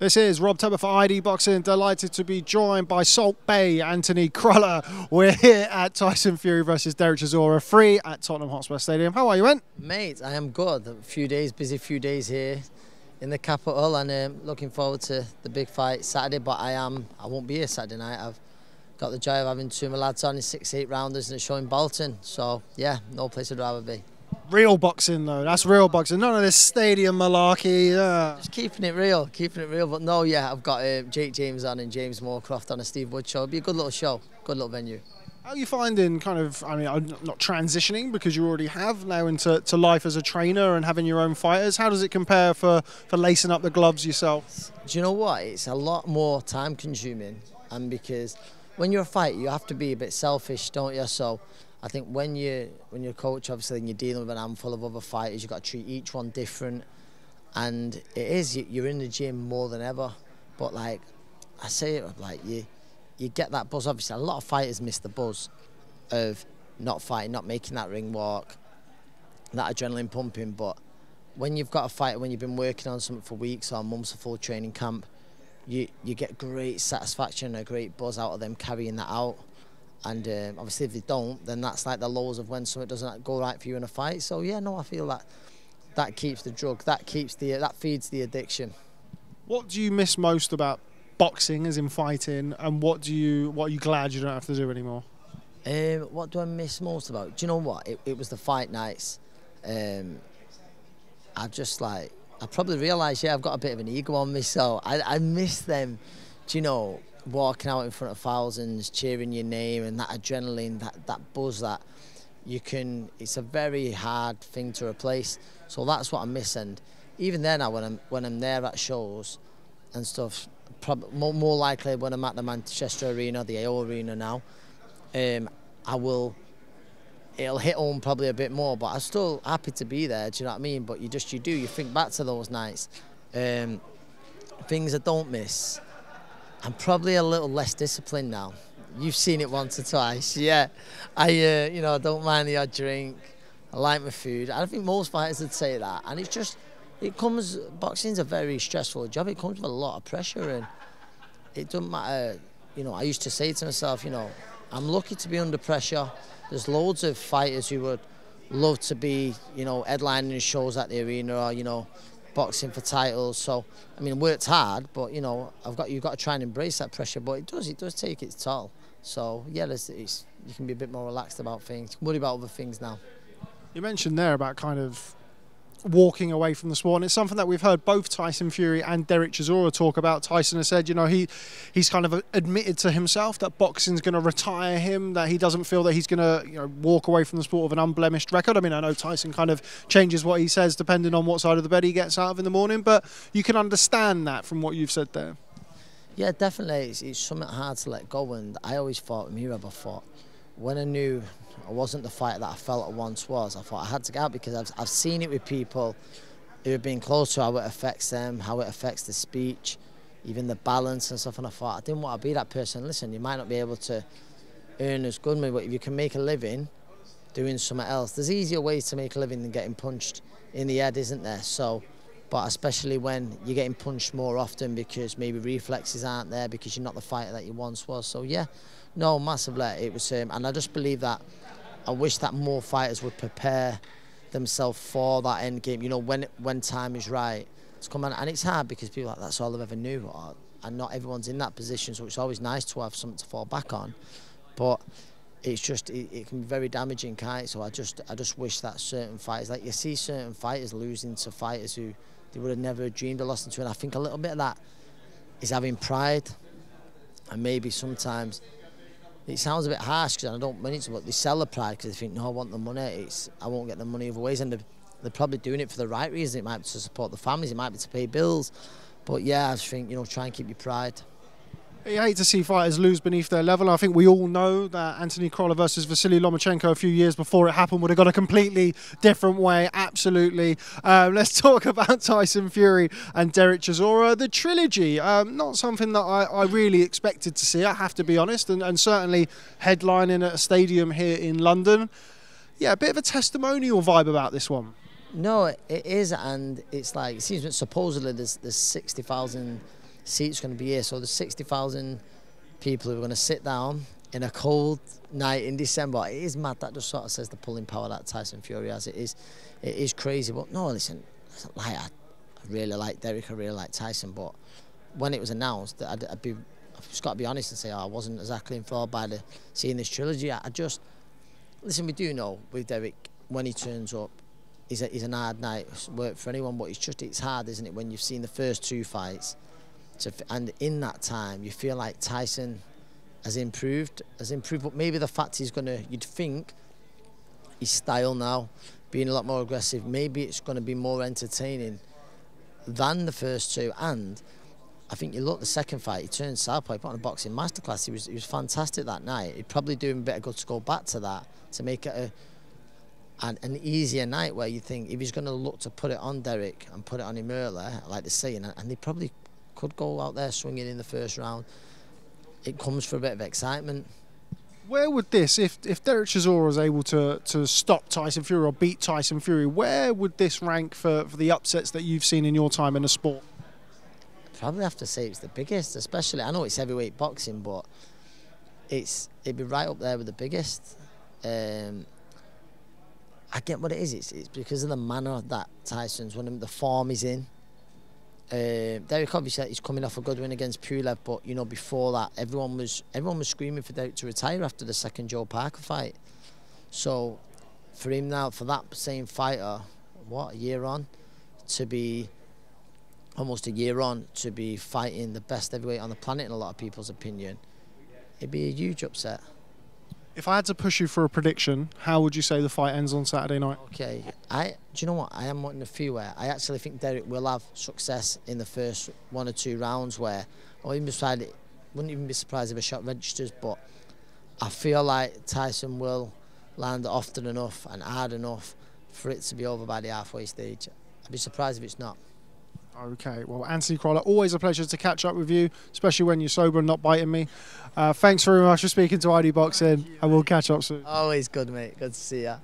This is Rob Tebbutt for ID Boxing. Delighted to be joined by Salt Bay Anthony Crolla. We're here at Tyson Fury versus Derek Chisora, free at Tottenham Hotspur Stadium. How are you, man? Mate, I am good. A few days, busy few days here in the capital, and um, looking forward to the big fight Saturday. But I am, I won't be here Saturday night. I've got the joy of having two of my lads on in six, eight rounders and a show in Bolton. So yeah, no place I'd rather be. Real boxing though, that's real boxing. None of this stadium malarkey. Uh. Just keeping it real, keeping it real. But no, yeah, I've got uh, Jake James on and James Moorcroft on a Steve Wood show. It'll be a good little show, good little venue. How are you finding kind of, I mean, I'm not transitioning because you already have now into to life as a trainer and having your own fighters. How does it compare for, for lacing up the gloves yourself? Do you know what? It's a lot more time consuming. And because when you're a fighter, you have to be a bit selfish, don't you? So I think when you when you're a coach, obviously, and you're dealing with an handful of other fighters, you've got to treat each one different. And it is you're in the gym more than ever. But like I say, it like you you get that buzz. Obviously, a lot of fighters miss the buzz of not fighting, not making that ring walk, that adrenaline pumping. But when you've got a fighter, when you've been working on something for weeks or months of full training camp, you you get great satisfaction, and a great buzz out of them carrying that out. And um, obviously, if they don't, then that's like the lows of when something doesn't go right for you in a fight. So yeah, no, I feel that that keeps the drug, that keeps the that feeds the addiction. What do you miss most about boxing, as in fighting, and what do you what are you glad you don't have to do anymore? Um, what do I miss most about? Do you know what? It, it was the fight nights. Um, I just like I probably realised yeah I've got a bit of an ego on me, so I, I miss them. Do you know? Walking out in front of thousands, cheering your name, and that adrenaline, that, that buzz that you can, it's a very hard thing to replace. So that's what I miss. And even then, when I'm, when I'm there at shows and stuff, probably more, more likely when I'm at the Manchester Arena, the AO Arena now, um, I will it'll hit home probably a bit more, but I'm still happy to be there. Do you know what I mean? But you just you do you think back to those nights, um, things I don't miss. I'm probably a little less disciplined now. You've seen it once or twice. Yeah, I uh, you know I don't mind the odd drink. I like my food. I don't think most fighters would say that, and it's just it comes. Boxing's a very stressful job. It comes with a lot of pressure, and it doesn't matter. You know, I used to say to myself, you know, I'm lucky to be under pressure. There's loads of fighters who would love to be, you know, headlining shows at the arena or you know boxing for titles. So I mean, worked hard, but you know, I've got you've got to try and embrace that pressure. But it does it does take its toll. So yeah, it's, you can be a bit more relaxed about things. Worry about other things now. You mentioned there about kind of walking away from the sport. And it's something that we've heard both Tyson Fury and Derek Chisora talk about. Tyson has said, you know, he he's kind of admitted to himself that boxing's going to retire him, that he doesn't feel that he's going to you know, walk away from the sport with an unblemished record. I mean, I know Tyson kind of changes what he says depending on what side of the bed he gets out of in the morning, but you can understand that from what you've said there. Yeah, definitely. It's, it's something hard to let go, and I always thought, Mayweather fought, when I knew I wasn't the fighter that I felt I once was. I thought I had to get out because I've, I've seen it with people who have been close to how it affects them, how it affects the speech, even the balance and stuff. And I thought I didn't want to be that person. Listen, you might not be able to earn as good money, but if you can make a living doing something else, there's easier ways to make a living than getting punched in the head, isn't there? So, but especially when you're getting punched more often because maybe reflexes aren't there because you're not the fighter that you once was. So yeah, no, massive massively. It was, um, and I just believe that I wish that more fighters would prepare themselves for that end game. You know, when when time is right to come on, and it's hard because people like that's all they've ever knew, or, and not everyone's in that position. So it's always nice to have something to fall back on, but it's just it, it can be very damaging, can't it? So I just I just wish that certain fighters, like you see certain fighters losing to fighters who they would have never dreamed of losing to, and I think a little bit of that is having pride, and maybe sometimes it sounds a bit harsh because I don't mean it but they sell the pride because they think, no, I want the money. It's I won't get the money other ways, and they're, they're probably doing it for the right reason. It might be to support the families, it might be to pay bills, but yeah, I just think you know, try and keep your pride. You hate to see fighters lose beneath their level. I think we all know that Anthony Crolla versus Vasily Lomachenko a few years before it happened would have gone a completely different way. Absolutely. Um, let's talk about Tyson Fury and Derek Chisora. The trilogy, um, not something that I, I, really expected to see, I have to be honest, and, and certainly headlining at a stadium here in London. Yeah, a bit of a testimonial vibe about this one. No, it is, and it's like, it seems supposedly there's, there's 60,000 seats going to be here. So there's 60,000 people who are going to sit down in a cold night in December. It is mad. That just sort of says the pulling power that Tyson Fury has. It is, it is crazy. But no, listen, like I, really like Derek. I really like Tyson. But when it was announced, I'd, I'd be, I've just got to be honest and say oh, I wasn't exactly enthralled by the seeing this trilogy. I, I just listen. We do know with Derek when he turns up. He's, a, he's an hard night work for anyone, but it's just it's hard, isn't it? When you've seen the first two fights, and in that time you feel like Tyson has improved, has improved. But maybe the fact he's going to, you'd think, his style now, being a lot more aggressive, maybe it's going to be more entertaining than the first two. And I think you look the second fight, he turned southpaw, he put on a boxing masterclass. He was he was fantastic that night. He'd probably do him a bit of good to go back to that to make it a an, an easier night where you think if he's going to look to put it on Derek and put it on him earlier, like they're saying, and they probably could go out there swinging in the first round it comes for a bit of excitement. Where would this, if if Derek Chisora was able to to stop Tyson Fury or beat Tyson Fury, where would this rank for, for the upsets that you've seen in your time in the sport? Probably have to say it's the biggest, especially I know it's heavyweight boxing, but it's it'd be right up there with the biggest. Um, I get what it is. It's, it's because of the manner that Tyson's running, the form he's in. Uh, Derek obviously he's coming off a good win against Pulev, but you know before that everyone was everyone was screaming for Derek to retire after the second Joe Parker fight. So for him now, for that same fighter, what a year on, to be almost a year on to be fighting the best heavyweight on the planet in a lot of people's opinion, it'd be a huge upset. If I had to push you for a prediction, how would you say the fight ends on Saturday night? Okay, I do you know what I am wanting a few where I actually think Derek will have success in the first one or two rounds where I wouldn't be surprised, wouldn't even be surprised if a shot registers, but I feel like Tyson will land often enough and hard enough for it to be over by the halfway stage. I'd be surprised if it's not. Okay, well, Anthony Crolla, always a pleasure to catch up with you, especially when you're sober and not biting me. Uh, thanks very much for speaking to ID Boxing, and we'll catch up soon. Always good, mate. Good to see you.